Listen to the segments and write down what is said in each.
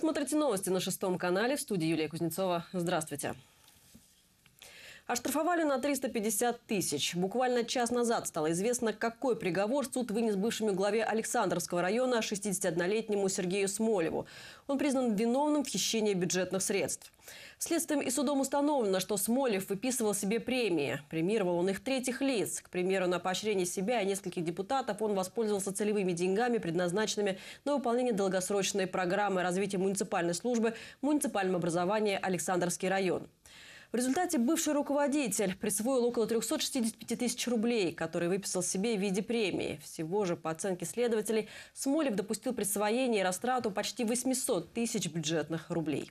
Смотрите новости на шестом канале. В студии Юлия Кузнецова. Здравствуйте. Оштрафовали на 350 тысяч. Буквально час назад стало известно, какой приговор суд вынес бывшему главе Александровского района 61-летнему Сергею Смолеву. Он признан виновным в хищении бюджетных средств. Следствием и судом установлено, что Смолев выписывал себе премии. Премировал он их третьих лиц. К примеру, на поощрение себя и нескольких депутатов он воспользовался целевыми деньгами, предназначенными на выполнение долгосрочной программы развития муниципальной службы в муниципальном Александровский район. В результате бывший руководитель присвоил около 365 тысяч рублей, которые выписал себе в виде премии. Всего же, по оценке следователей, Смолев допустил присвоение и растрату почти 800 тысяч бюджетных рублей.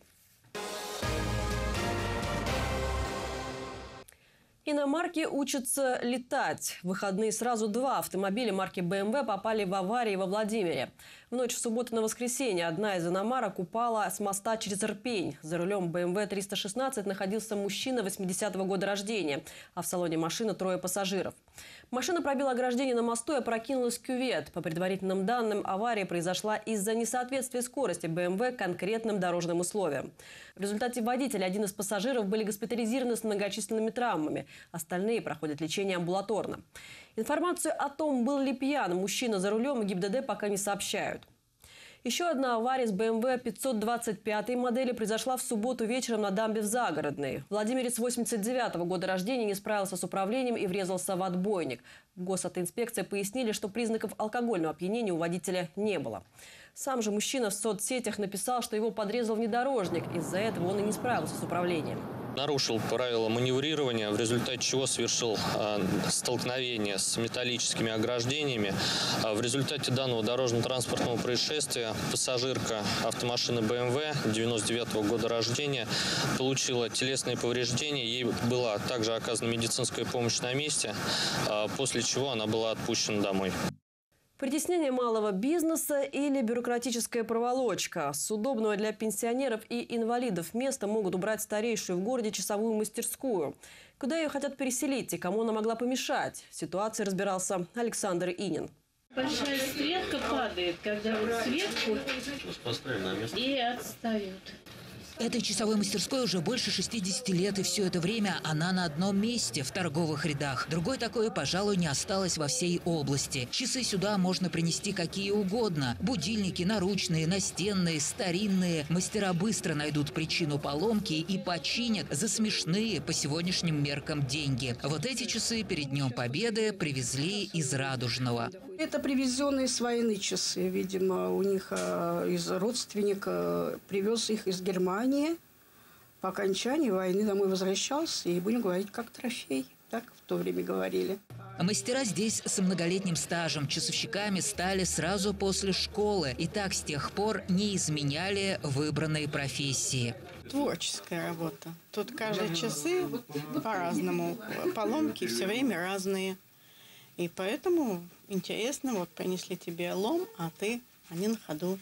Иномарки учатся летать. В выходные сразу два автомобиля марки BMW попали в аварии во Владимире. В ночь в субботу на воскресенье одна из иномарок упала с моста через Ирпень. За рулем BMW 316 находился мужчина 80-го года рождения, а в салоне машины трое пассажиров. Машина пробила ограждение на мосту и опрокинулась в кювет. По предварительным данным, авария произошла из-за несоответствия скорости BMW конкретным дорожным условиям. В результате водителя один из пассажиров были госпитализированы с многочисленными травмами. Остальные проходят лечение амбулаторно. Информацию о том, был ли пьян мужчина за рулем, ГИБДД пока не сообщают. Еще одна авария с БМВ 525 модели произошла в субботу вечером на дамбе в Загородной. Владимирец 89 -го года рождения не справился с управлением и врезался в отбойник. В пояснили, что признаков алкогольного опьянения у водителя не было. Сам же мужчина в соцсетях написал, что его подрезал внедорожник. Из-за этого он и не справился с управлением нарушил правила маневрирования, в результате чего совершил э, столкновение с металлическими ограждениями. А в результате данного дорожно-транспортного происшествия пассажирка автомашины BMW 99 -го года рождения получила телесные повреждения. Ей была также оказана медицинская помощь на месте, э, после чего она была отпущена домой. Притеснение малого бизнеса или бюрократическая проволочка. С удобного для пенсионеров и инвалидов места могут убрать старейшую в городе часовую мастерскую. Куда ее хотят переселить и кому она могла помешать? В ситуации разбирался Александр Инин. Большая стрелка падает, когда вот сверху и отстают. Этой часовой мастерской уже больше 60 лет, и все это время она на одном месте в торговых рядах. Другой такой, пожалуй, не осталось во всей области. Часы сюда можно принести какие угодно. Будильники, наручные, настенные, старинные. Мастера быстро найдут причину поломки и починят за смешные по сегодняшним меркам деньги. Вот эти часы перед Днем Победы привезли из Радужного. Это привезенные с войны часы, видимо, у них э, из родственника привез их из Германии. По окончании войны домой возвращался, и будем говорить, как трофей. Так в то время говорили. Мастера здесь с многолетним стажем часовщиками стали сразу после школы и так с тех пор не изменяли выбранные профессии. Творческая работа. Тут каждые часы по-разному. Поломки все время разные. И поэтому интересно, вот принесли тебе лом, а ты они на ходу.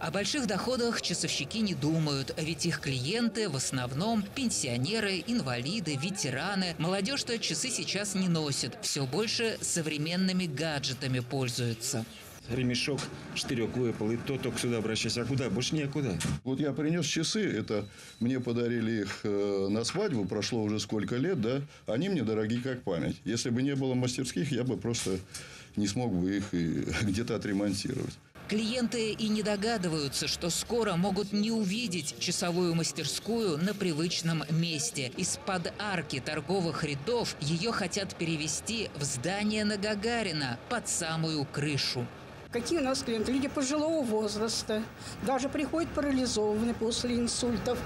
О больших доходах часовщики не думают, ведь их клиенты в основном пенсионеры, инвалиды, ветераны. Молодежь-то часы сейчас не носит, все больше современными гаджетами пользуются ремешок, штырек выпал, и то только сюда обращайся. А куда? Больше никуда. Вот я принес часы, это мне подарили их э, на свадьбу, прошло уже сколько лет, да, они мне дороги как память. Если бы не было мастерских, я бы просто не смог бы их где-то отремонтировать. Клиенты и не догадываются, что скоро могут не увидеть часовую мастерскую на привычном месте. Из-под арки торговых рядов ее хотят перевести в здание на Гагарина под самую крышу. Какие у нас клиенты? Люди пожилого возраста, даже приходят парализованные после инсультов.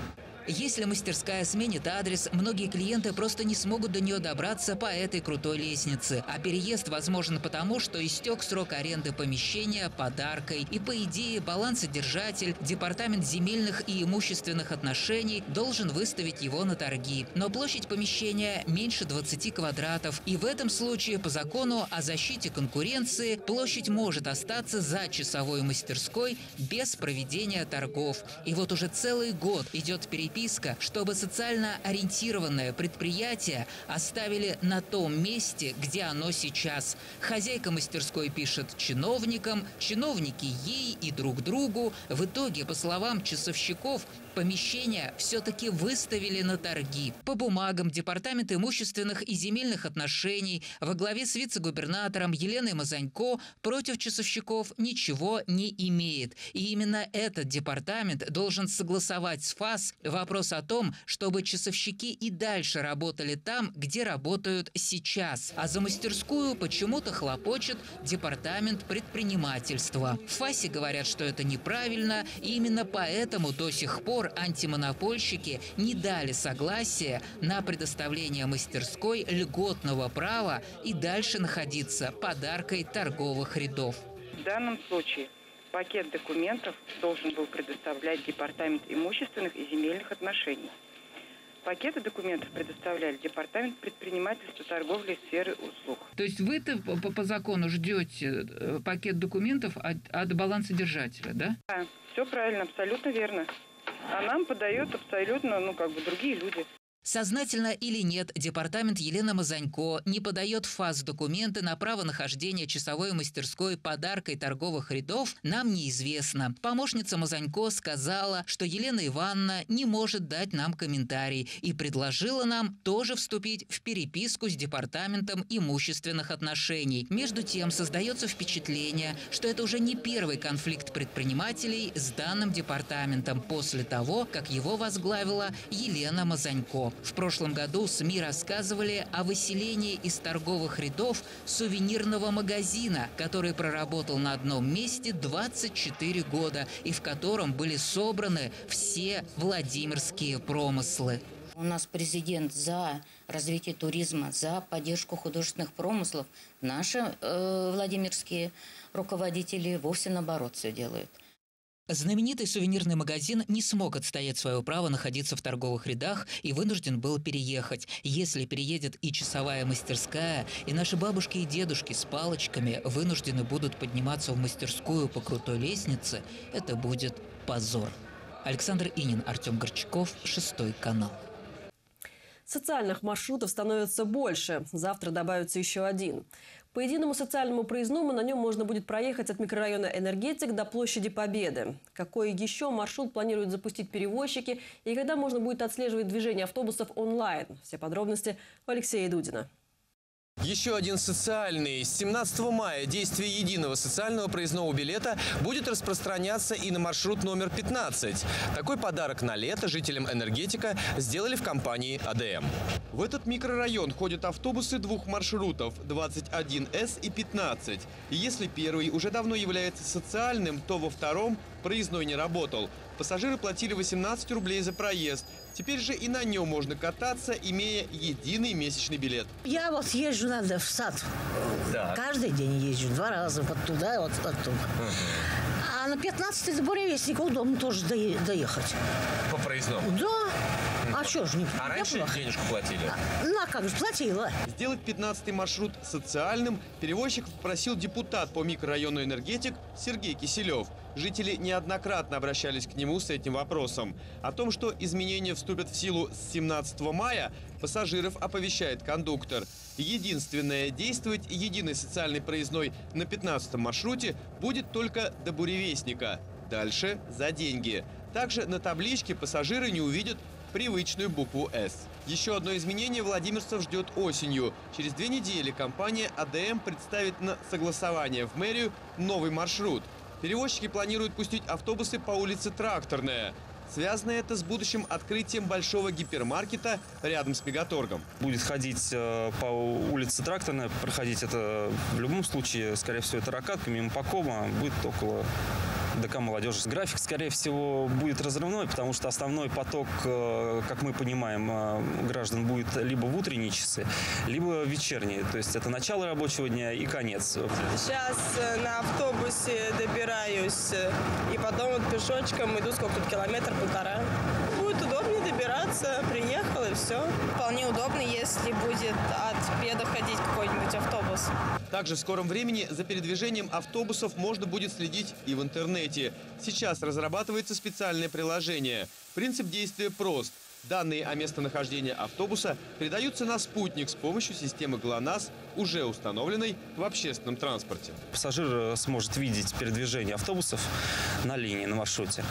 Если мастерская сменит адрес, многие клиенты просто не смогут до нее добраться по этой крутой лестнице. А переезд возможен потому, что истек срок аренды помещения подаркой. И по идее балансодержатель, департамент земельных и имущественных отношений должен выставить его на торги. Но площадь помещения меньше 20 квадратов. И в этом случае по закону о защите конкуренции площадь может остаться за часовой мастерской без проведения торгов. И вот уже целый год идет переписка переписка, чтобы социально ориентированное предприятие оставили на том месте, где оно сейчас. Хозяйка мастерской пишет чиновникам, чиновники ей и друг другу. В итоге, по словам часовщиков, помещение все-таки выставили на торги. По бумагам Департамент имущественных и земельных отношений во главе с вице-губернатором Еленой Мазанько против часовщиков ничего не имеет. И именно этот департамент должен согласовать с ФАС вопрос о том, чтобы часовщики и дальше работали там, где работают сейчас. А за мастерскую почему-то хлопочет департамент предпринимательства. В ФАСе говорят, что это неправильно, и именно поэтому до сих пор антимонопольщики не дали согласия на предоставление мастерской льготного права и дальше находиться подаркой торговых рядов. В данном случае пакет документов должен был предоставлять Департамент имущественных и земельных отношений. Пакеты документов предоставляли Департамент предпринимательства, торговли и сферы услуг. То есть вы-то по, по закону ждете э, пакет документов от, от балансодержателя, да? Да, все правильно, абсолютно верно. А нам подают абсолютно, ну, как бы другие люди. Сознательно или нет, департамент Елена Мазанько не подает в ФАС документы на право нахождения часовой мастерской подаркой торговых рядов, нам неизвестно. Помощница Мазанько сказала, что Елена Ивановна не может дать нам комментарий и предложила нам тоже вступить в переписку с департаментом имущественных отношений. Между тем, создается впечатление, что это уже не первый конфликт предпринимателей с данным департаментом после того, как его возглавила Елена Мазанько. В прошлом году СМИ рассказывали о выселении из торговых рядов сувенирного магазина, который проработал на одном месте 24 года и в котором были собраны все владимирские промыслы. У нас президент за развитие туризма, за поддержку художественных промыслов. Наши э, владимирские руководители вовсе наоборот все делают. Знаменитый сувенирный магазин не смог отстоять свое право находиться в торговых рядах и вынужден был переехать. Если переедет и часовая мастерская, и наши бабушки и дедушки с палочками вынуждены будут подниматься в мастерскую по крутой лестнице, это будет позор. Александр Инин, Артем Горчаков, Шестой канал. Социальных маршрутов становится больше. Завтра добавится еще один. По единому социальному проездному на нем можно будет проехать от микрорайона «Энергетик» до площади Победы. Какой еще маршрут планируют запустить перевозчики и когда можно будет отслеживать движение автобусов онлайн? Все подробности у Алексея Дудина. Еще один социальный. С 17 мая действие единого социального проездного билета будет распространяться и на маршрут номер 15. Такой подарок на лето жителям энергетика сделали в компании АДМ. В этот микрорайон ходят автобусы двух маршрутов – 21С и 15. И если первый уже давно является социальным, то во втором проездной не работал. Пассажиры платили 18 рублей за проезд. Теперь же и на нем можно кататься, имея единый месячный билет. Я вот езжу надо в сад. Да. Каждый день езжу, два раза, вот туда, вот оттуда. Угу. А на 15 до Буревестника удобно тоже доехать. По проездному? Да. А что ж не А раньше неплохо. денежку платили? Ну, а как же, платила. Сделать 15-й маршрут социальным перевозчик попросил депутат по микрорайону «Энергетик» Сергей Киселев. Жители неоднократно обращались к нему с этим вопросом. О том, что изменения вступят в силу с 17 мая, пассажиров оповещает кондуктор. Единственное, действовать единый социальный проездной на 15-м маршруте будет только до Буревестника. Дальше за деньги. Также на табличке пассажиры не увидят привычную букву «С». Еще одно изменение владимирцев ждет осенью. Через две недели компания АДМ представит на согласование в мэрию новый маршрут. Перевозчики планируют пустить автобусы по улице Тракторная. Связано это с будущим открытием большого гипермаркета рядом с Мегаторгом. Будет ходить э, по улице Тракторная, проходить это в любом случае, скорее всего, это ракатка, мимо Покома, будет около ДК «Молодежи». График, скорее всего, будет разрывной, потому что основной поток, э, как мы понимаем, э, граждан будет либо в утренние часы, либо в вечерние. То есть это начало рабочего дня и конец. Сейчас на автобусе добираюсь, и потом вот пешочком иду сколько тут, километр-полтора. Будет удобнее добираться, приехал и все. Вполне удобно, если будет от Педа ходить какой-нибудь автобус. Также в скором времени за передвижением автобусов можно будет следить и в интернете. Сейчас разрабатывается специальное приложение. Принцип действия прост. Данные о местонахождении автобуса передаются на спутник с помощью системы ГЛОНАСС, уже установленной в общественном транспорте. Пассажир сможет видеть передвижение автобусов на линии, на маршруте.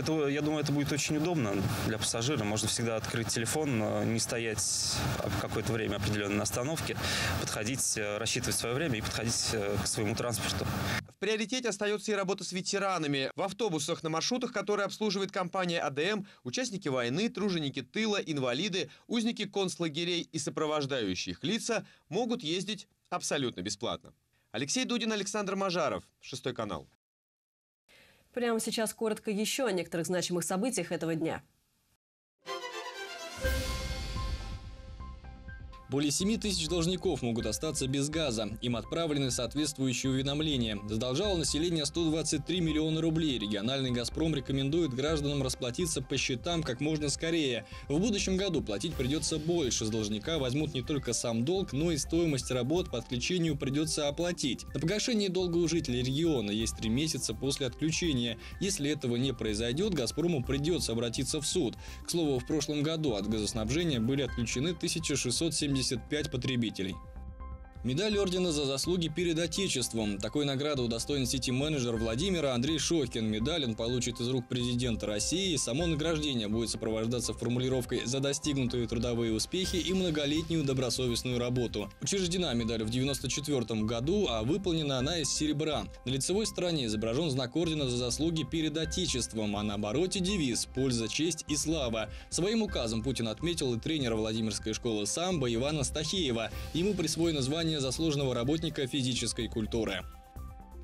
Это, я думаю, это будет очень удобно для пассажира. Можно всегда открыть телефон, э, не стоять какое-то время определенно на остановке, подходить, э, рассчитывать свое время и подходить э, к своему транспорту. В приоритете остается и работа с ветеранами. В автобусах на маршрутах, которые обслуживает компания АДМ, участники войны, труженики тыла, инвалиды, узники концлагерей и сопровождающие их лица могут ездить абсолютно бесплатно. Алексей Дудин, Александр Мажаров, Шестой канал. Прямо сейчас коротко еще о некоторых значимых событиях этого дня. Более 7 тысяч должников могут остаться без газа. Им отправлены соответствующие уведомления. Задолжало население 123 миллиона рублей. Региональный «Газпром» рекомендует гражданам расплатиться по счетам как можно скорее. В будущем году платить придется больше. С должника возьмут не только сам долг, но и стоимость работ по отключению придется оплатить. На погашение долга у жителей региона есть три месяца после отключения. Если этого не произойдет, «Газпрому» придется обратиться в суд. К слову, в прошлом году от газоснабжения были отключены 1670 75 потребителей. Медаль ордена за заслуги перед Отечеством. Такой награды удостоен сити-менеджер Владимира Андрей Шохин. Медаль он получит из рук президента России. Само награждение будет сопровождаться формулировкой «за достигнутые трудовые успехи и многолетнюю добросовестную работу». Учреждена медаль в 1994 году, а выполнена она из серебра. На лицевой стороне изображен знак ордена за заслуги перед Отечеством, а на обороте девиз «Польза, честь и слава». Своим указом Путин отметил и тренера Владимирской школы самбо Ивана Стахеева. Ему присвоено звание звание заслуженного работника физической культуры.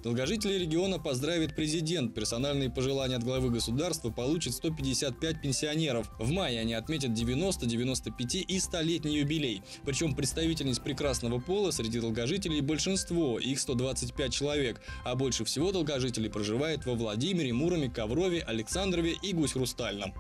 Долгожителей региона поздравит президент. Персональные пожелания от главы государства получат 155 пенсионеров. В мае они отметят 90, 95 и 100-летний юбилей. Причем представительниц прекрасного пола среди долгожителей большинство, их 125 человек. А больше всего долгожителей проживает во Владимире, Муроме, Коврове, Александрове и Гусь-Хрустальном.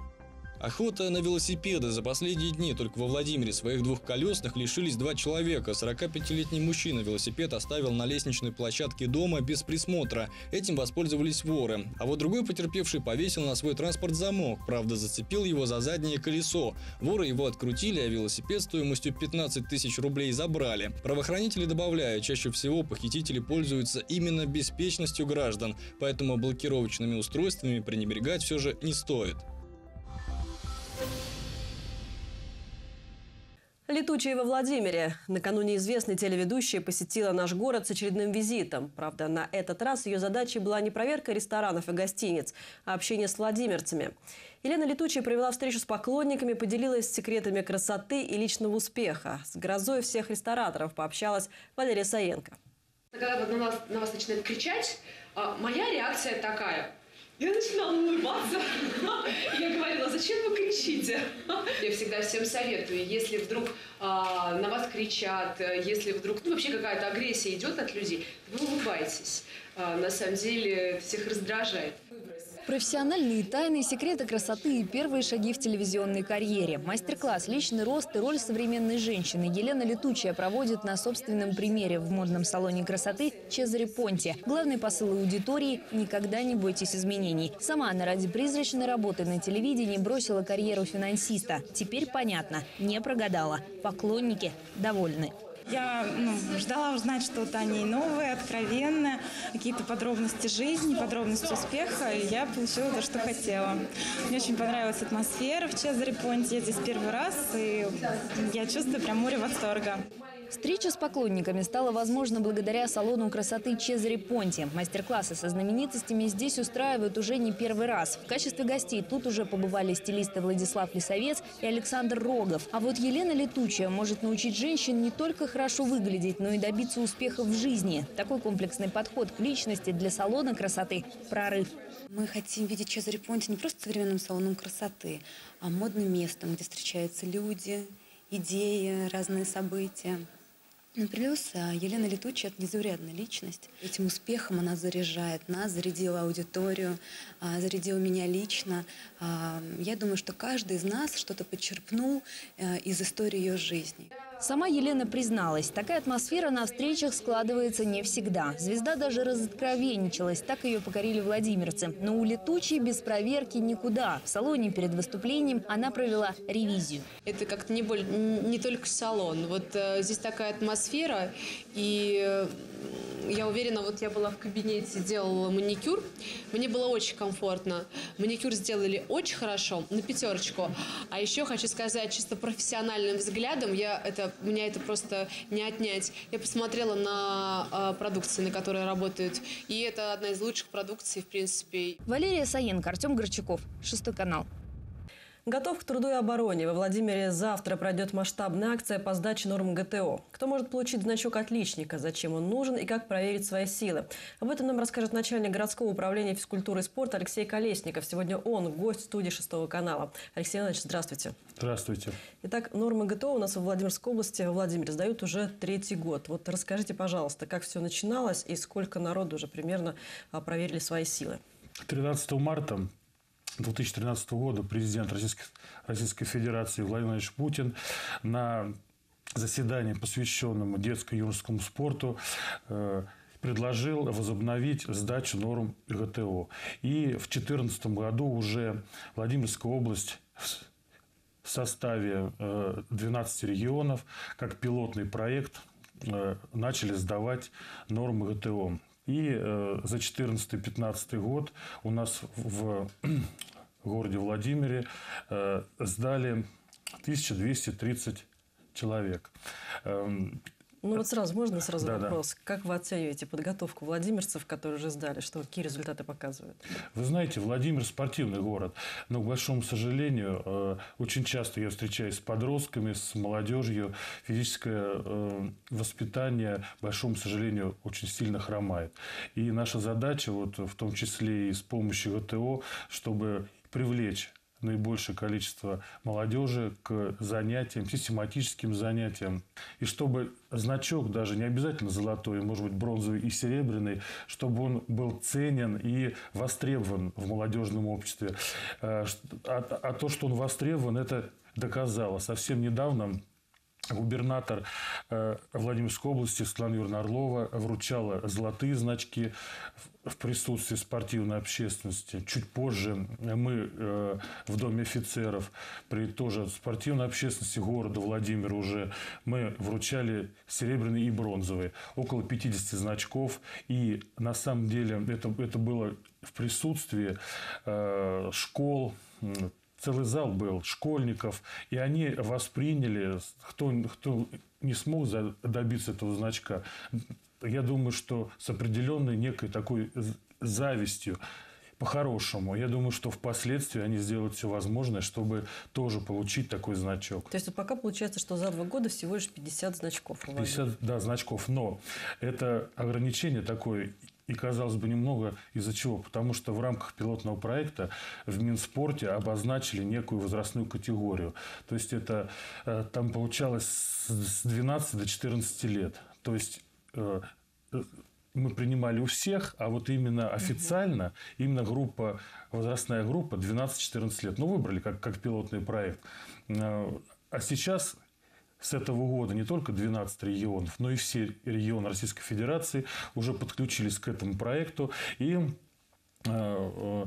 Охота на велосипеды. За последние дни только во Владимире своих двухколесных лишились два человека. 45-летний мужчина велосипед оставил на лестничной площадке дома без присмотра. Этим воспользовались воры. А вот другой потерпевший повесил на свой транспорт замок. Правда, зацепил его за заднее колесо. Воры его открутили, а велосипед стоимостью 15 тысяч рублей забрали. Правоохранители добавляют, чаще всего похитители пользуются именно беспечностью граждан. Поэтому блокировочными устройствами пренебрегать все же не стоит. Летучие во Владимире. Накануне известной телеведущая посетила наш город с очередным визитом. Правда, на этот раз ее задачей была не проверка ресторанов и гостиниц, а общение с владимирцами. Елена Летучая провела встречу с поклонниками, поделилась секретами красоты и личного успеха. С грозой всех рестораторов пообщалась Валерия Саенко. Когда на вас, на вас начинают кричать, а, моя реакция такая – я начинала улыбаться. Я говорила, зачем вы кричите? Я всегда всем советую, если вдруг а, на вас кричат, если вдруг ну, вообще какая-то агрессия идет от людей, вы улыбайтесь. А, на самом деле всех раздражает. Профессиональные тайны, секреты красоты и первые шаги в телевизионной карьере. Мастер-класс «Личный рост и роль современной женщины» Елена Летучая проводит на собственном примере в модном салоне красоты Чезаре Понти. Главный посыл аудитории – никогда не бойтесь изменений. Сама она ради призрачной работы на телевидении бросила карьеру финансиста. Теперь понятно – не прогадала. Поклонники довольны. Я ну, ждала узнать что-то о ней новое, откровенное, какие-то подробности жизни, подробности успеха, и я получила то, что хотела. Мне очень понравилась атмосфера в Чезаре Понте. Я здесь первый раз, и я чувствую прям море восторга. Встреча с поклонниками стала возможна благодаря салону красоты Чезаре Понти. Мастер-классы со знаменитостями здесь устраивают уже не первый раз. В качестве гостей тут уже побывали стилисты Владислав Лисовец и Александр Рогов. А вот Елена Летучая может научить женщин не только хорошо выглядеть, но и добиться успеха в жизни. Такой комплексный подход к личности для салона красоты – прорыв. Мы хотим видеть Чезаре Понти не просто современным салоном красоты, а модным местом, где встречаются люди, идеи, разные события. Плюс Елена Летучая – это незаурядная личность. Этим успехом она заряжает нас, зарядила аудиторию, а, зарядила меня лично. А, я думаю, что каждый из нас что-то подчерпнул из истории ее жизни. Сама Елена призналась, такая атмосфера на встречах складывается не всегда. Звезда даже разоткровенничалась, так ее покорили владимирцы. Но у летучей без проверки никуда. В салоне перед выступлением она провела ревизию. Это как-то не, не только салон. Вот э, здесь такая атмосфера, и э, я уверена, вот я была в кабинете, делала маникюр, мне было очень комфортно. Маникюр сделали очень хорошо, на пятерочку. А еще хочу сказать, чисто профессиональным взглядом, я это, меня это просто не отнять. Я посмотрела на э, продукции, на которые работают, и это одна из лучших продукций, в принципе. Валерия Саенко, Артем Горчаков, Шестой канал. Готов к труду и обороне. Во Владимире завтра пройдет масштабная акция по сдаче норм ГТО. Кто может получить значок отличника, зачем он нужен и как проверить свои силы? Об этом нам расскажет начальник городского управления физкультуры и спорта Алексей Колесников. Сегодня он гость студии Шестого канала. Алексей Иванович, здравствуйте. Здравствуйте. Итак, нормы ГТО у нас в Владимирской области, во Владимире, сдают уже третий год. Вот расскажите, пожалуйста, как все начиналось и сколько народу уже примерно а, проверили свои силы? 13 марта 2013 года президент Российской, Российской Федерации Владимир Владимирович Путин на заседании, посвященном детско-юношескому спорту, э, предложил возобновить сдачу норм ГТО. И в 2014 году уже Владимирская область в составе э, 12 регионов, как пилотный проект, э, начали сдавать нормы ГТО. И э, за 2014-2015 год у нас в городе Владимире э, сдали 1230 человек. Ну вот сразу, можно сразу Да, да. вопрос? Как вы оцениваете подготовку владимирцев, которые уже сдали? Что, какие результаты показывают? Вы знаете, Владимир спортивный город, но, к большому сожалению, э, очень часто я встречаюсь с подростками, с молодежью. Физическое э, воспитание, к большому сожалению, очень сильно хромает. И наша задача, вот, в том числе и с помощью ГТО, чтобы привлечь наибольшее количество молодежи к занятиям, систематическим занятиям. И чтобы значок, даже не обязательно золотой, может быть, бронзовый и серебряный, чтобы он был ценен и востребован в молодежном обществе. Ш- а- а то, что он востребован, это доказало. Совсем недавно губернатор э, Владимирской области Светлана Юрьевна Орлова вручала золотые значки в- присутствии спортивной общественности. Чуть позже мы э, в Доме офицеров при тоже спортивной общественности города Владимира уже мы вручали серебряные и бронзовые. Около 50 значков. И на самом деле это, это было в присутствии э, школ, целый зал был школьников, и они восприняли, кто, кто не смог добиться этого значка, я думаю, что с определенной некой такой завистью, по-хорошему. Я думаю, что впоследствии они сделают все возможное, чтобы тоже получить такой значок. То есть вот пока получается, что за два года всего лишь 50 значков. у Владимира. 50, да, значков. Но это ограничение такое, и, казалось бы, немного из-за чего? Потому что в рамках пилотного проекта в Минспорте обозначили некую возрастную категорию. То есть, это э, там получалось с с 12 до 14 лет. То есть, э, э, мы принимали у всех, а вот именно официально, именно группа, возрастная группа 12-14 лет. Ну, выбрали как, как пилотный проект. А сейчас с этого года не только 12 регионов, но и все регионы Российской Федерации уже подключились к этому проекту. И э, э,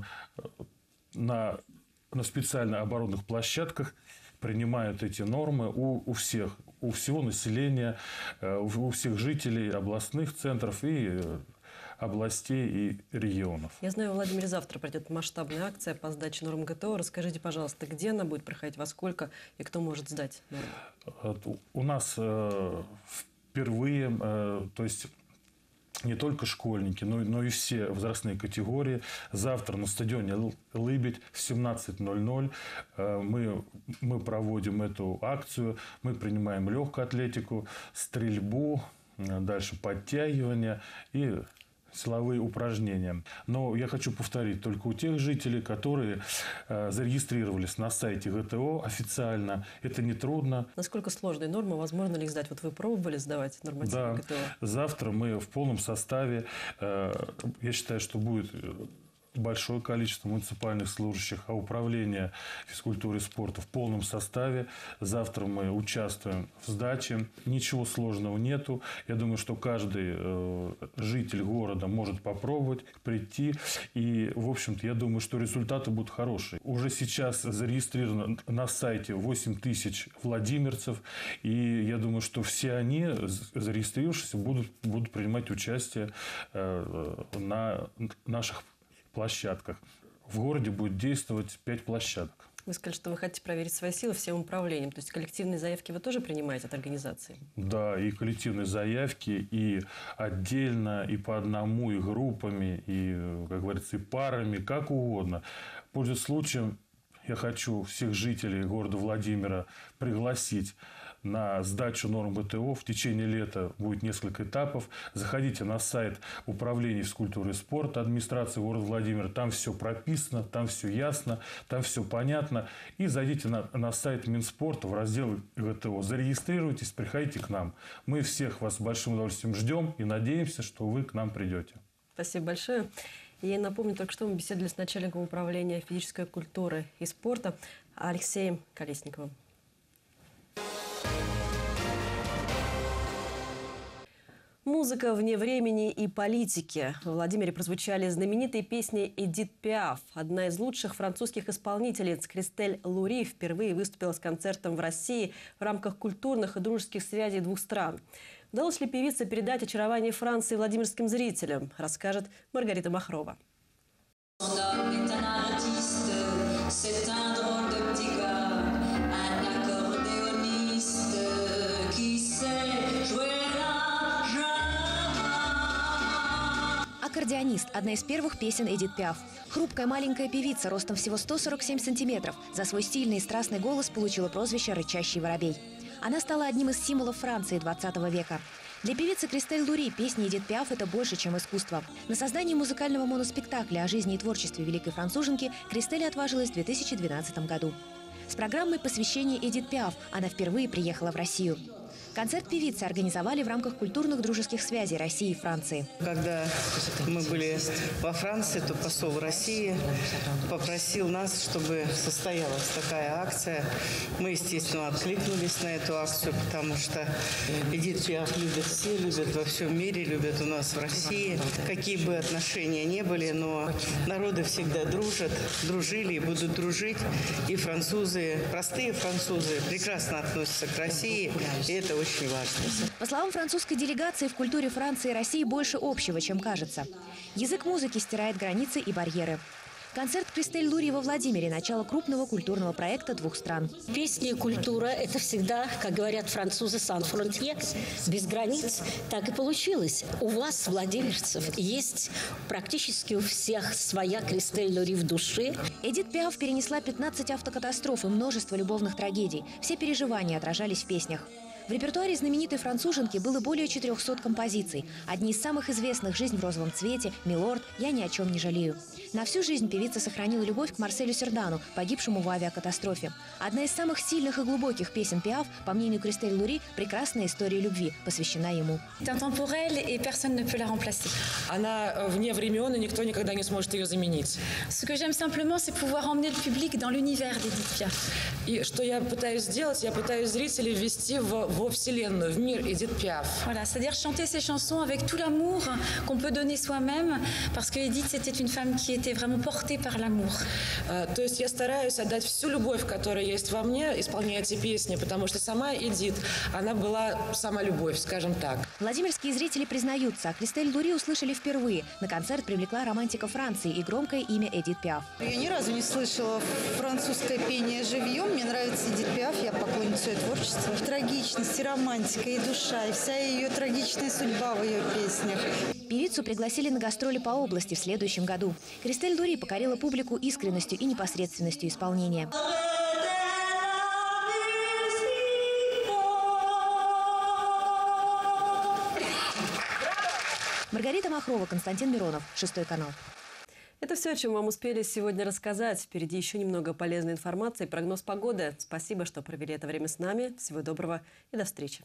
на, на специально оборудованных площадках принимают эти нормы у, у всех, у всего населения, э, у, всех жителей областных центров и областей и регионов. Я знаю, в Владимире завтра пройдет масштабная акция по сдаче норм ГТО. Расскажите, пожалуйста, где она будет проходить, во сколько и кто может сдать нормы? У- нас э, впервые, э, то есть не только школьники, но, и- но и все возрастные категории. Завтра на стадионе «Лыбедь» в 17.00 э, мы, мы проводим эту акцию. Мы принимаем легкую атлетику, стрельбу, дальше подтягивания и силовые упражнения. Но я хочу повторить, только у тех жителей, которые э, зарегистрировались на сайте ГТО официально, это нетрудно. Насколько сложные нормы, возможно ли их сдать? Вот вы пробовали сдавать нормативы Да, ГТО? завтра мы в полном составе, э, я считаю, что будет большое количество муниципальных служащих, а управление физкультуры и спорта в полном составе. Завтра мы участвуем в сдаче. Ничего сложного нету. Я думаю, что каждый э, житель города может попробовать, прийти. И, в общем-то, я думаю, что результаты будут хорошие. Уже сейчас зарегистрировано на сайте 8 тысяч владимирцев. И я думаю, что все они, зарегистрировавшись, будут, будут принимать участие э, на наших площадках. В городе будет действовать пять площадок. Вы сказали, что вы хотите проверить свои силы всем управлением. То есть коллективные заявки вы тоже принимаете от организации? Да, и коллективные заявки, и отдельно, и по одному, и группами, и, как говорится, и парами, как угодно. Пользуясь случаем, я хочу всех жителей города Владимира пригласить на сдачу норм БТО. В течение лета будет несколько этапов. Заходите на сайт Управления физкультуры и спорта администрации города Владимира. Там все прописано, там все ясно, там все понятно. И зайдите на, на сайт Минспорта в раздел ГТО. Зарегистрируйтесь, приходите к нам. Мы всех вас с большим удовольствием ждем и надеемся, что вы к нам придете. Спасибо большое. Я напомню, только что мы беседовали с начальником управления физической культуры и спорта Алексеем Колесниковым. Музыка вне времени и политики. В Владимире прозвучали знаменитые песни Эдит Пиаф. Одна из лучших французских исполнительниц Кристель Лури впервые выступила с концертом в России в рамках культурных и дружеских связей двух стран. Удалось ли певице передать очарование Франции владимирским зрителям, расскажет Маргарита Махрова. Аккордеонист – одна из первых песен Эдит Пиаф. Хрупкая маленькая певица ростом всего 147 сантиметров за свой стильный и страстный голос получила прозвище «Рычащий воробей». Она стала одним из символов Франции 20 века. Для певицы Кристель Лури песни Эдит Пиаф – это больше, чем искусство. На создание музыкального моноспектакля о жизни и творчестве великой француженки Кристель отважилась в 2012 году. С программой посвящения Эдит Пиаф она впервые приехала в Россию. Концерт певицы организовали в рамках культурных дружеских связей России и Франции. Когда мы были во Франции, то посол России попросил нас, чтобы состоялась такая акция. Мы, естественно, откликнулись на эту акцию, потому что Эдит Пиаф любят все, любят во всем мире, любят у нас в России. Какие бы отношения не были, но народы всегда дружат, дружили и будут дружить. И французы, простые французы, прекрасно относятся к России, и это очень очень важно. По словам французской делегации, в культуре Франции и России больше общего, чем кажется. Язык музыки стирает границы и барьеры. Концерт Кристель Лури во Владимире – начало крупного культурного проекта двух стран. Песни и культура – это всегда, как говорят французы, сан фронтье, без границ. Так и получилось. У вас, владимирцев, есть практически у всех своя Кристель Лури в душе. Эдит Пиаф перенесла 15 автокатастроф и множество любовных трагедий. Все переживания отражались в песнях. В репертуаре знаменитой француженки было более 400 композиций. Одни из самых известных «Жизнь в розовом цвете», «Милорд», «Я ни о чем не жалею». На всю жизнь певица сохранила любовь к Марселю Сердану, погибшему в авиакатастрофе. Одна из самых сильных и глубоких песен Пиаф, по мнению Кристель Лури, «Прекрасная история любви», посвящена ему. Она э, вне времен, и никто никогда не сможет ее заменить. И что я пытаюсь сделать, я пытаюсь зрителей ввести в во вселенную, в мир Эдит Пиаф. Voilà, c'est-à-dire chanter ces chansons avec tout l'amour qu'on peut donner soi-même, parce que Edith c'était une femme qui était vraiment portée par l'amour. То есть я стараюсь отдать всю любовь, которая есть во мне, исполняя эти песни, потому что сама Эдит, она была сама любовь, скажем так. Владимирские зрители признаются, Кристель Лури услышали впервые. На концерт привлекла романтика Франции и громкое имя Эдит Пиаф. Я ни разу не слышала французское пение живьем. Мне нравится Эдит Пиаф, я поклонница ее творчества. Трагичность и романтика, и душа, и вся ее трагичная судьба в ее песнях. Певицу пригласили на гастроли по области в следующем году. Кристель Дури покорила публику искренностью и непосредственностью исполнения. Маргарита Махрова, Константин Миронов, Шестой канал. Это все, о чем вам успели сегодня рассказать. Впереди еще немного полезной информации. Прогноз погоды. Спасибо, что провели это время с нами. Всего доброго и до встречи.